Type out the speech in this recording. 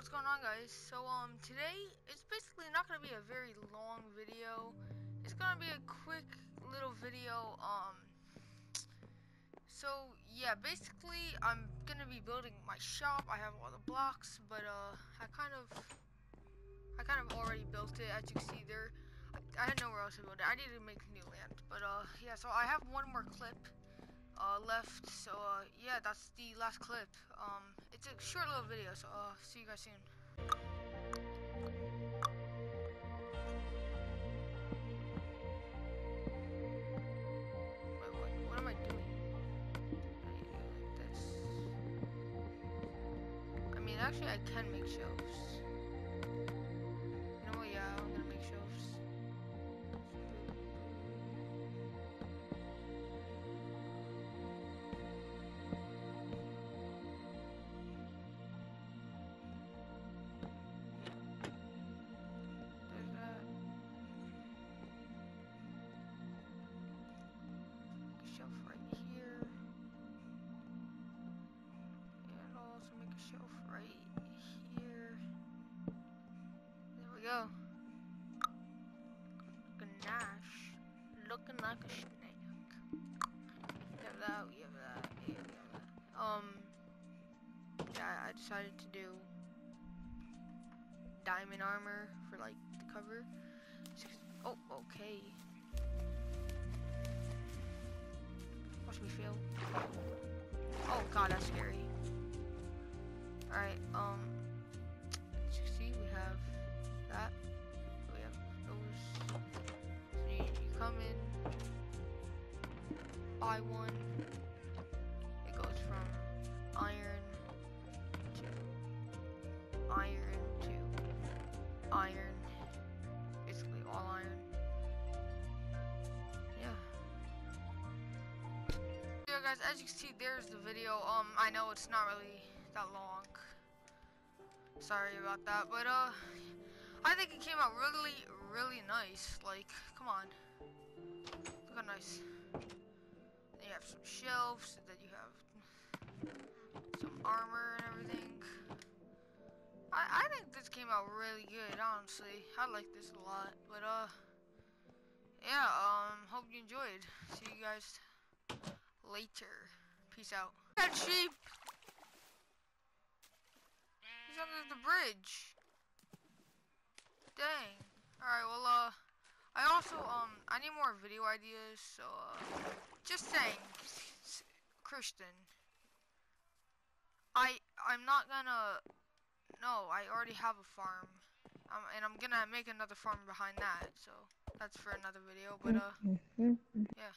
what's going on guys? So um today it's basically not gonna be a very long video. It's gonna be a quick little video. Um so yeah, basically I'm gonna be building my shop. I have all the blocks, but uh I kind of I kind of already built it as you can see there. I, I had nowhere else to build it. I needed to make new land. But uh yeah, so I have one more clip uh, left. So uh, yeah, that's the last clip. Um, it's a short little video. So uh, see you guys soon. What, am I doing? I mean, actually, I can make shelves. That, that, that. Um, yeah, I decided to do diamond armor for like the cover. Oh, okay. Watch me fail. Oh god, that's scary. Alright, um, I1. It goes from iron to iron to iron. Basically all iron. Yeah. Yeah guys, as you can see, there's the video. Um, I know it's not really that long. Sorry about that, but uh, I think it came out really, really nice. Like, come on. Look how nice. You have some shelves, and then you have some armor and everything. I, I think this came out really good, honestly. I like this a lot. But, uh, yeah, um, hope you enjoyed. See you guys later. Peace out. That sheep! He's under the bridge. Dang. Alright, well, uh, I also, um, I need more video ideas, so, uh, just saying, Christian, I, I'm not gonna, no, I already have a farm, um, and I'm gonna make another farm behind that, so, that's for another video, but, uh, yeah.